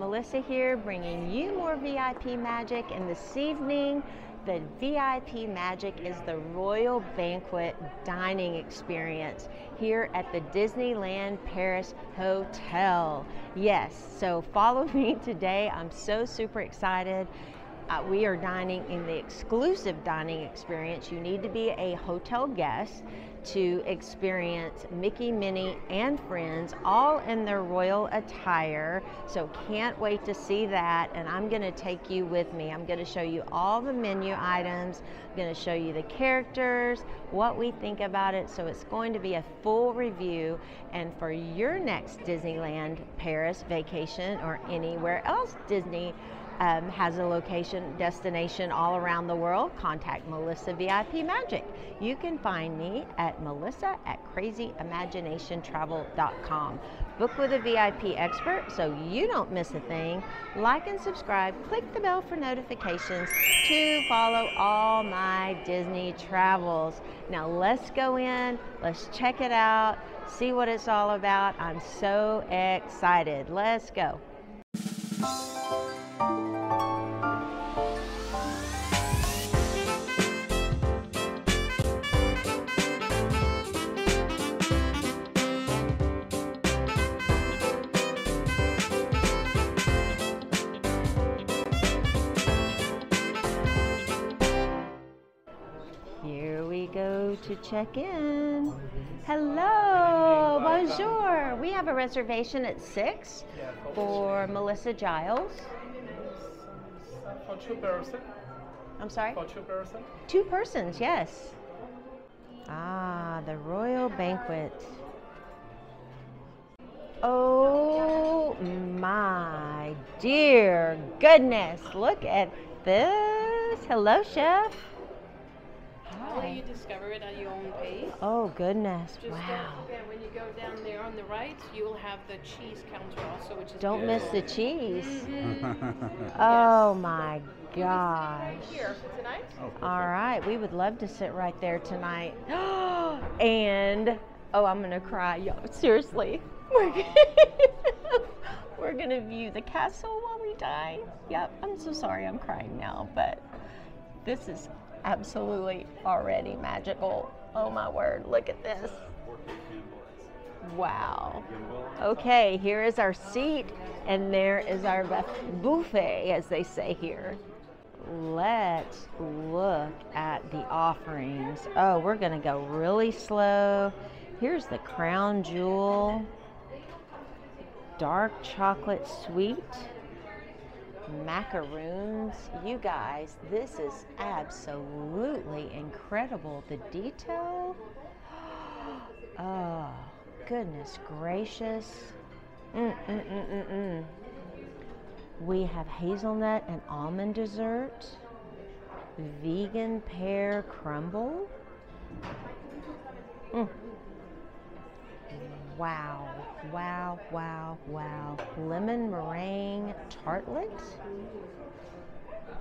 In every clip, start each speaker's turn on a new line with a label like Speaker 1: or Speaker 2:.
Speaker 1: Melissa here, bringing you more VIP magic. And this evening, the VIP magic is the Royal Banquet dining experience here at the Disneyland Paris Hotel. Yes, so follow me today. I'm so super excited. Uh, we are dining in the exclusive dining experience. You need to be a hotel guest to experience Mickey, Minnie, and friends all in their royal attire. So can't wait to see that. And I'm going to take you with me. I'm going to show you all the menu items. I'm going to show you the characters, what we think about it. So it's going to be a full review. And for your next Disneyland Paris vacation or anywhere else Disney um, has a location, destination all around the world, contact Melissa VIP Magic. You can find me at melissa at crazyimaginationtravel.com. Book with a VIP expert so you don't miss a thing. Like and subscribe. Click the bell for notifications to follow all my Disney travels. Now let's go in, let's check it out, see what it's all about. I'm so excited. Let's go. Here we go to check in. Hello, bonjour. We have a reservation at 6 for Melissa Giles.
Speaker 2: For two person.
Speaker 1: I'm sorry?
Speaker 2: For two person.
Speaker 1: Two persons, yes. Ah, the royal banquet. Oh my dear goodness, look at this. Hello, chef.
Speaker 3: How you discover it at your own pace?
Speaker 1: Oh goodness,
Speaker 3: Just
Speaker 1: wow.
Speaker 3: don't forget when you go down there on the right, you will have the cheese counter also, which is
Speaker 1: Don't miss the
Speaker 3: beautiful.
Speaker 1: cheese.
Speaker 3: Mhm.
Speaker 1: Oh my gosh.
Speaker 3: Here for tonight.
Speaker 1: All right, we would love to sit right there tonight. and oh, I'm gonna cry. Yo, seriously, we're gonna, we're gonna view the castle while we dine. Yep, I'm so sorry I'm crying now, but this is absolutely already magical. Oh my word, look at this. Wow. Okay, here is our seat, and there is our buffet, as they say here. Let's look at the offerings. Oh, we're going to go really slow. Here's the crown jewel, dark chocolate sweet, macaroons. You guys, this is absolutely incredible. The detail. Oh, goodness gracious. Mm, mm, mm, mm, mm. We have hazelnut and almond dessert, vegan pear crumble. Mm. Wow, wow, wow, wow. Lemon meringue tartlet.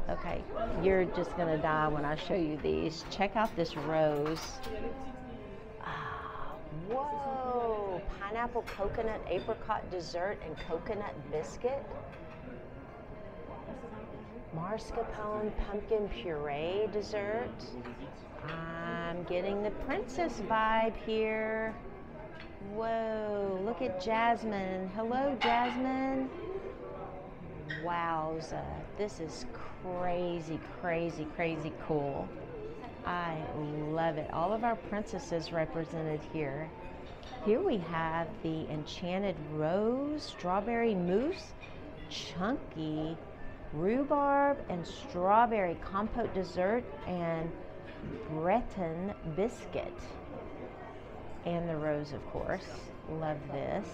Speaker 1: Okay, you're just gonna die when I show you these. Check out this rose. Ah, whoa! Pineapple coconut apricot dessert and coconut biscuit. Mascarpone pumpkin puree dessert. I'm getting the princess vibe here. Whoa, look at Jasmine. Hello, Jasmine. Wowza, this is crazy, crazy, crazy cool. I love it. All of our princesses represented here. Here we have the Enchanted Rose, Strawberry Mousse, Chunky, Rhubarb and Strawberry Compote Dessert, and Breton Biscuit. And the rose, of course. Love this.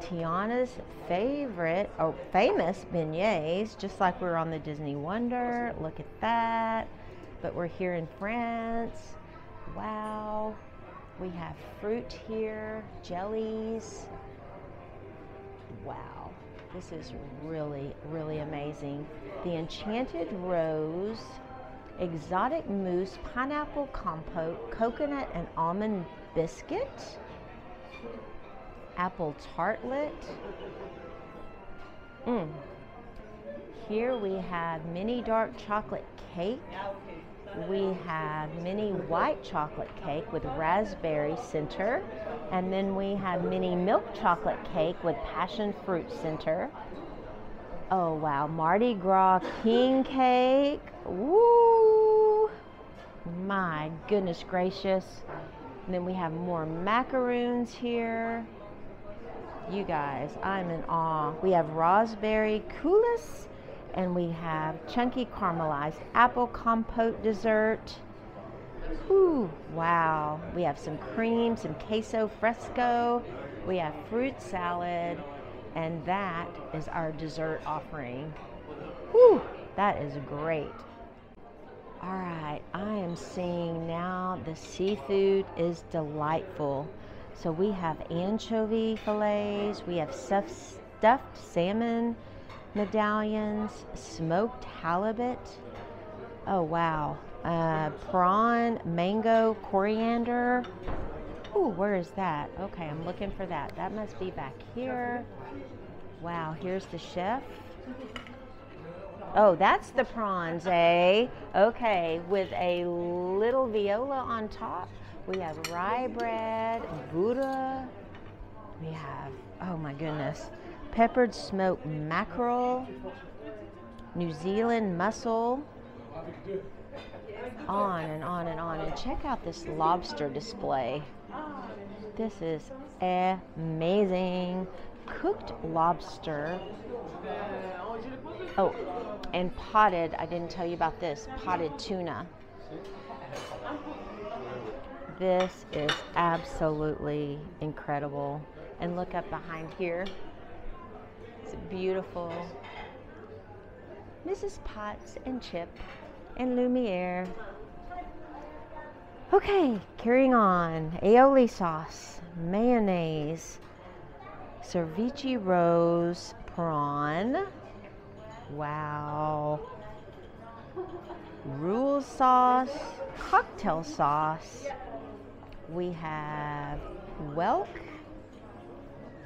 Speaker 1: Tiana's favorite, oh, famous beignets, just like we are on the Disney Wonder. Look at that. But we're here in France. Wow. We have fruit here, jellies. Wow. This is really, really amazing. The Enchanted Rose, Exotic Mousse, Pineapple Compote, Coconut and Almond Biscuit, Apple Tartlet, Mm. Here we have mini dark chocolate cake. We have mini white chocolate cake with raspberry center. And then we have mini milk chocolate cake with passion fruit center. Oh wow, Mardi Gras king cake. Woo! My goodness gracious. And then we have more macaroons here. You guys, I'm in awe. We have raspberry coulis and we have chunky caramelized apple compote dessert. Ooh, wow. We have some cream, some queso fresco. We have fruit salad, and that is our dessert offering. Whew, that is great. All right, I am seeing now the seafood is delightful. So we have anchovy fillets, we have stuffed, salmon medallions, smoked halibut. Oh wow, uh, prawn, mango, coriander. Ooh, where is that? Okay, I'm looking for that. That must be back here. Wow, here's the chef. Oh, that's the prawns, eh? Okay, with a little viola on top. We have rye bread, Gouda. We have, oh my goodness, peppered smoked mackerel, New Zealand mussel, on and on and on. And check out this lobster display. This is amazing. Cooked lobster. Oh, and potted, I didn't tell you about this, potted tuna. This is absolutely incredible. And look up behind here. It's beautiful. Mrs. Potts and Chip and Lumiere. Okay, carrying on. Aioli sauce, mayonnaise, Cervici rose prawn. Wow. Rouille sauce, cocktail sauce. We have whelk,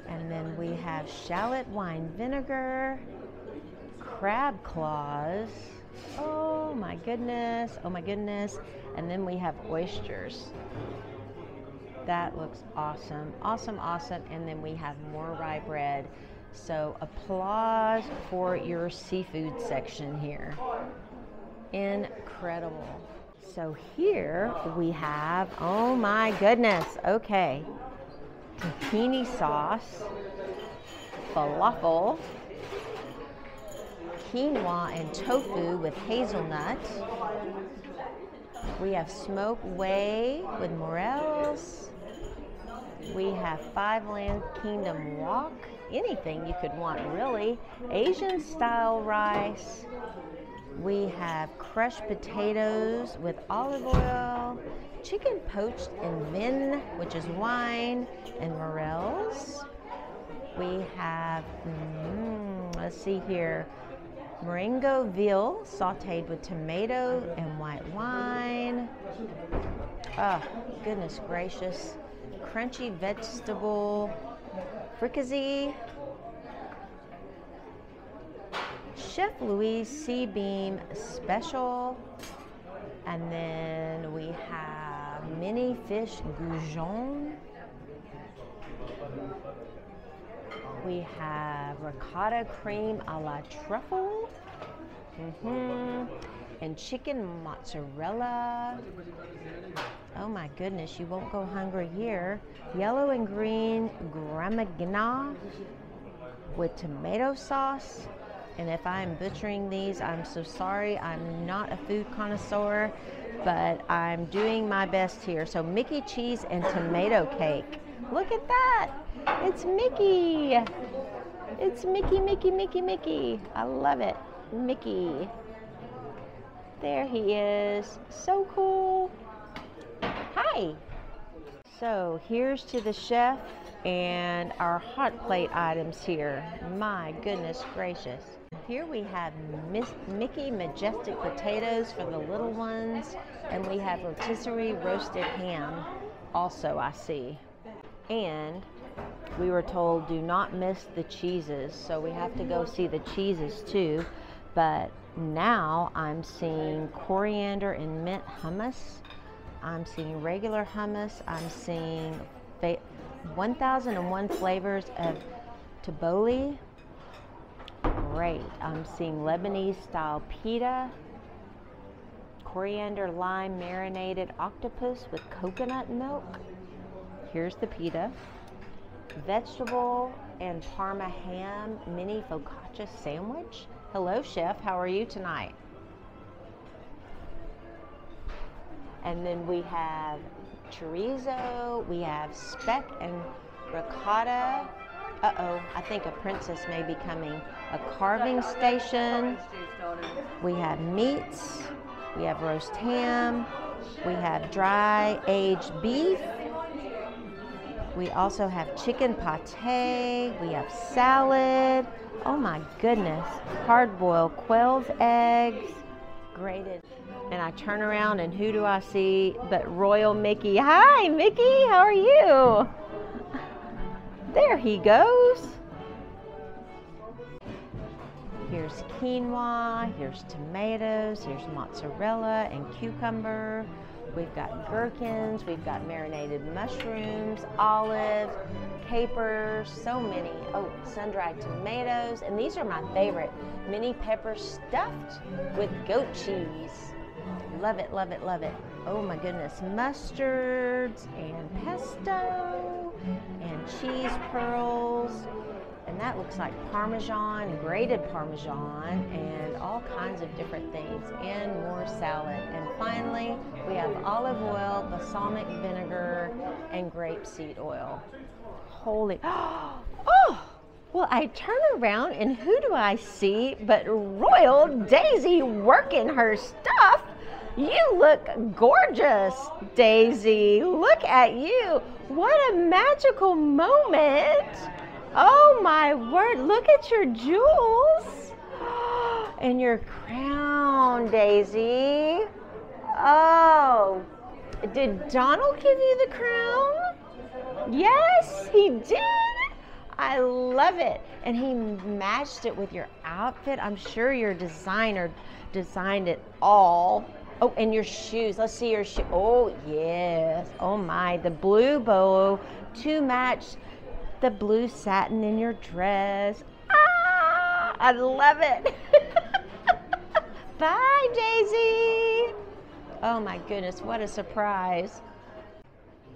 Speaker 1: and then we have shallot wine vinegar, crab claws. Oh my goodness, oh my goodness. And then we have oysters. That looks awesome, awesome, awesome. And then we have more rye bread. So applause for your seafood section here. Incredible. So here we have, oh my goodness, okay. Tahini sauce, falafel, quinoa and tofu with hazelnut. We have smoked whey with morels. We have Five Land Kingdom Walk, Anything you could want, really. Asian style rice. We have crushed potatoes with olive oil, chicken poached in vin, which is wine, and morels. We have, mm, let's see here, Marengo veal sauteed with tomato and white wine. Oh, goodness gracious. Crunchy vegetable fricassee. Chef Louise Sea Bream special. And then we have mini fish goujon. We have ricotta cream a la truffle. Mm-hmm. And chicken mozzarella. Oh my goodness, you won't go hungry here. Yellow and green gramigna with tomato sauce. And if I'm butchering these, I'm so sorry. I'm not a food connoisseur, but I'm doing my best here. So Mickey cheese and tomato cake. Look at that. It's Mickey. It's Mickey, Mickey, Mickey, Mickey. I love it. Mickey. There he is. So cool. Hi. So here's to the chef and our hot plate items here. My goodness gracious. Here we have Miss Mickey Majestic potatoes for the little ones, and we have rotisserie roasted ham also, I see. And we were told do not miss the cheeses, so we have to go see the cheeses too. But now I'm seeing coriander and mint hummus. I'm seeing regular hummus. I'm seeing 1001 flavors of tabbouleh. Great. I'm seeing Lebanese style pita, coriander lime marinated octopus with coconut milk. Here's the pita. Vegetable and parma ham mini focaccia sandwich. Hello, chef. How are you tonight? And then we have chorizo, we have speck and ricotta. Uh oh, I think a princess may be coming. A carving station. We have meats. We have roast ham. We have dry aged beef. We also have chicken pate. We have salad. Oh my goodness. Hard boiled quail's eggs. Grated. And I turn around and who do I see but Royal Mickey. Hi, Mickey. How are you? There he goes. Here's quinoa, here's tomatoes, here's mozzarella and cucumber. We've got gherkins, we've got marinated mushrooms, olives, capers, so many. Oh, sun-dried tomatoes, and these are my favorite. Mini peppers stuffed with goat cheese. Love it, love it, love it. Oh my goodness, mustards and pesto and cheese pearls that looks like parmesan, grated parmesan, and all kinds of different things, and more salad. And finally, we have olive oil, balsamic vinegar, and grapeseed oil. Holy, oh! Well, I turn around and who do I see but Royal Daisy working her stuff? You look gorgeous, Daisy. Look at you. What a magical moment. Oh my word, look at your jewels and your crown, Daisy. Oh, did Donald give you the crown? Yes, he did. I love it. And he matched it with your outfit. I'm sure your designer designed it all. Oh, and your shoes. Let's see your shoe. Oh, yes. Oh my, the blue bow to match the blue satin in your dress. Ah, I love it. Bye, Daisy. Oh my goodness, what a surprise.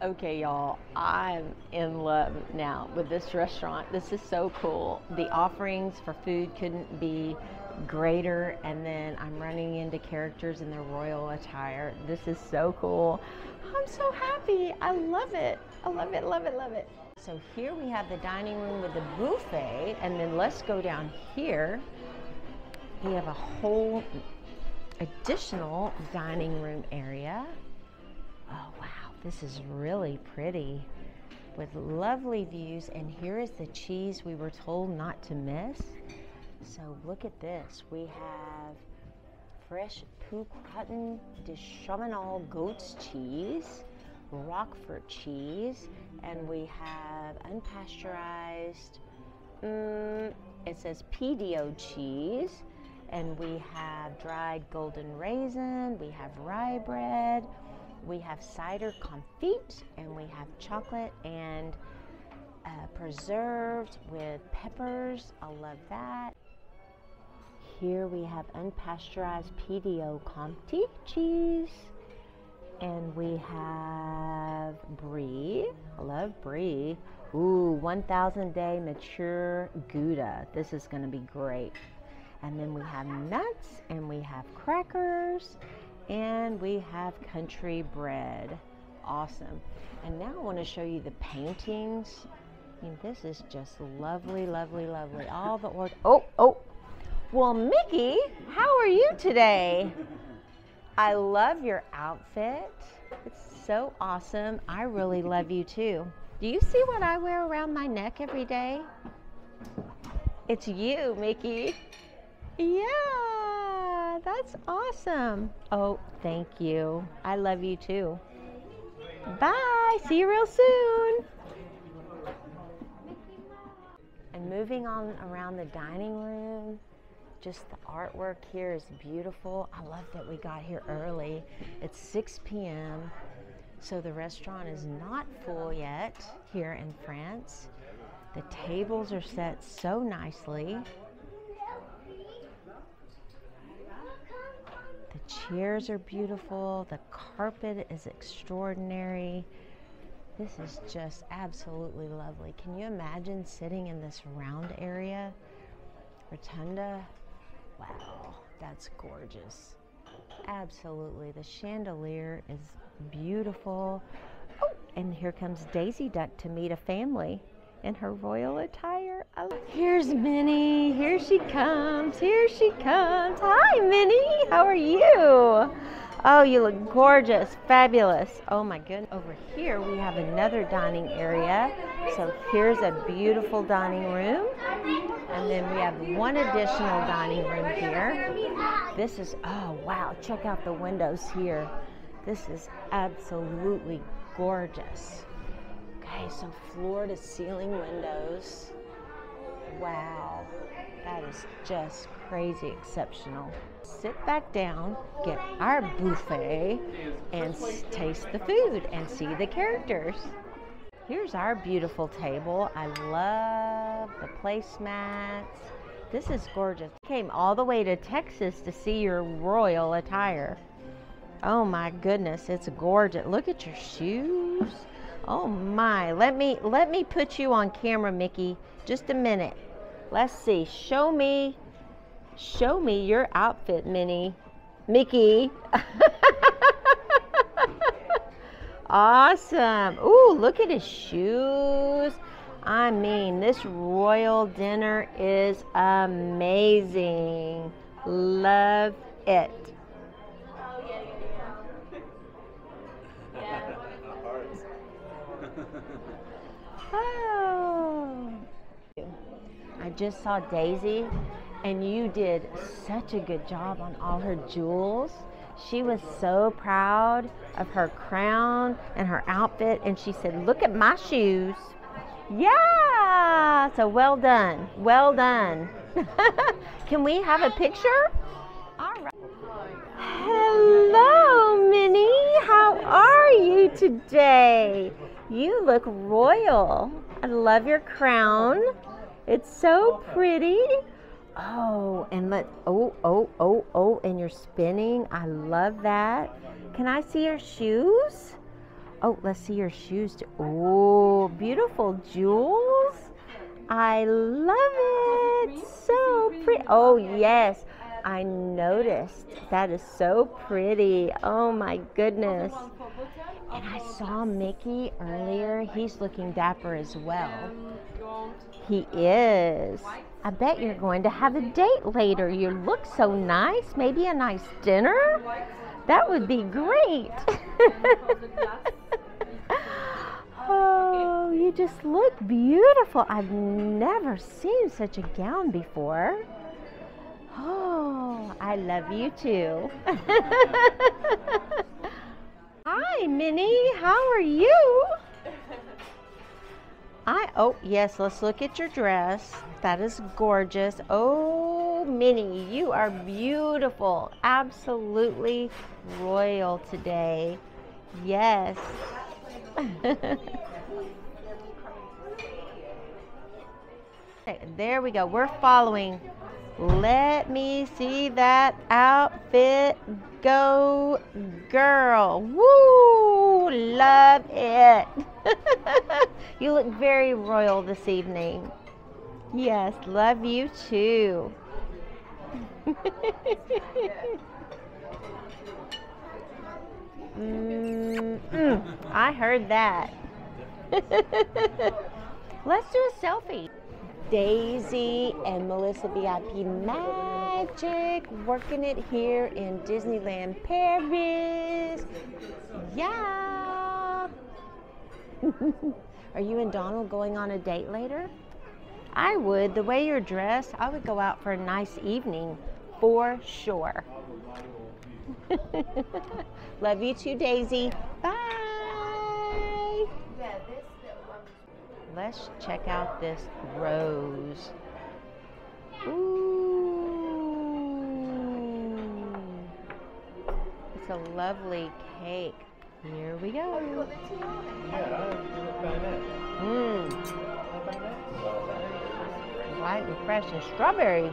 Speaker 1: Okay, y'all, I'm in love now with this restaurant. This is so cool. The offerings for food couldn't be greater, and then I'm running into characters in their royal attire. This is so cool. I'm so happy. I love it. I love it, love it, love it. So here we have the dining room with the buffet, and then let's go down here. We have a whole additional dining room area. Oh wow, this is really pretty with lovely views. And here is the cheese we were told not to miss. So look at this. We have fresh Pocutton de Chamonix goat's cheese. Roquefort cheese, and we have unpasteurized, mm, it says PDO cheese, and we have dried golden raisin, we have rye bread, we have cider confit, and we have chocolate and uh, preserved with peppers. I love that. Here we have unpasteurized PDO Comté cheese. And we have brie. I love brie. Ooh, 1000 day mature Gouda. This is going to be great. And then we have nuts and we have crackers and we have country bread. Awesome. And now I want to show you the paintings. I mean, this is just lovely, lovely, lovely. All the order. Oh, oh. Well, Mickey, how are you today? I love your outfit. It's so awesome. I really love you too. Do you see what I wear around my neck every day? It's you, Mickey. Yeah, that's awesome. Oh, thank you. I love you too. Bye. See you real soon. And moving on around the dining room. Just the artwork here is beautiful. I love that we got here early. It's 6 p.m. So the restaurant is not full yet here in France. The tables are set so nicely. The chairs are beautiful. The carpet is extraordinary. This is just absolutely lovely. Can you imagine sitting in this round area? Rotunda? Wow, that's gorgeous. Absolutely. The chandelier is beautiful. Oh, and here comes Daisy Duck to meet a family in her royal attire. Oh, here's Minnie. Here she comes. Here she comes. Hi, Minnie. How are you? Oh, you look gorgeous, fabulous. Oh my goodness. Over here we have another dining area. So here's a beautiful dining room. And then we have one additional dining room here. This is, oh wow, check out the windows here. This is absolutely gorgeous. Okay, so floor to ceiling windows. Wow, that is just crazy exceptional. Sit back down, get our buffet, and taste the food and see the characters. Here's our beautiful table. I love the placemats. This is gorgeous. Came all the way to Texas to see your royal attire. Oh my goodness, it's gorgeous. Look at your shoes. Oh my. Let me let me put you on camera, Mickey. Just a minute. Let's see. Show me show me your outfit, Minnie. Mickey. awesome. Ooh, look at his shoes. I mean, this royal dinner is amazing. Love it. I just saw Daisy, and you did such a good job on all her jewels. She was so proud of her crown and her outfit, and she said, Look at my shoes. Yeah, so well done. Well done. Can we have a picture? All right. Hello, Minnie. How are you today? You look royal. I love your crown. It's so pretty. Oh, and let oh oh oh oh, and you're spinning. I love that. Can I see your shoes? Oh, let's see your shoes. Oh, beautiful jewels. I love it. So pretty. Oh, yes. I noticed. That is so pretty. Oh, my goodness. And I saw Mickey earlier. He's looking dapper as well. He is. I bet you're going to have a date later. You look so nice. Maybe a nice dinner? That would be great. oh, you just look beautiful. I've never seen such a gown before. Oh, I love you too. Hi, Minnie. How are you? I oh yes, let's look at your dress. That is gorgeous. Oh, Minnie, you are beautiful. Absolutely royal today. Yes. There we go. We're following. Let me see that outfit go, girl. Woo! Love it. you look very royal this evening. Yes, love you too. mm, mm, I heard that. Let's do a selfie. Daisy and Melissa VIP Magic working it here in Disneyland Paris. Yeah. Are you and Donald going on a date later? I would. The way you're dressed, I would go out for a nice evening for sure. Love you too, Daisy. Bye. Let's check out this rose. Ooh. It's a lovely cake. Here we go. Mmm. Light and fresh and strawberry.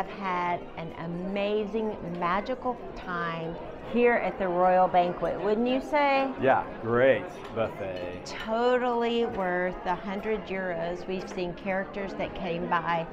Speaker 1: Have had an amazing, magical time here at the Royal Banquet, wouldn't you say?
Speaker 4: Yeah, great buffet.
Speaker 1: Totally worth the 100 euros. We've seen characters that came by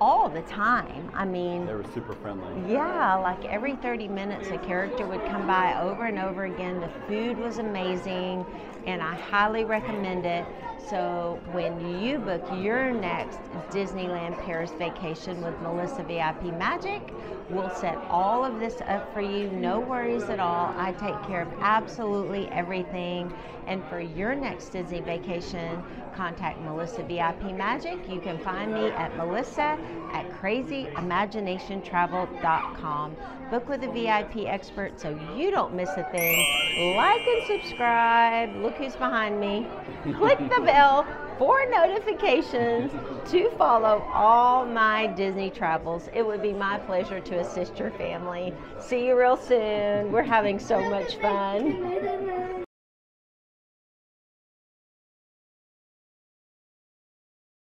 Speaker 1: all the time. I mean,
Speaker 4: They were super friendly.
Speaker 1: yeah, like every 30 minutes, a character would come by over and over again. The food was amazing, and I highly recommend it. So, when you book your next Disneyland Paris vacation with Melissa VIP Magic, we'll set all of this up for you. No worries at all. I take care of absolutely everything. And for your next Disney vacation, contact Melissa VIP Magic. You can find me at Melissa at crazyimaginationtravel.com. Book with a VIP expert so you don't miss a thing. Like and subscribe. Look who's behind me. Click the bell for notifications to follow all my Disney travels. It would be my pleasure to assist your family. See you real soon. We're having so much fun.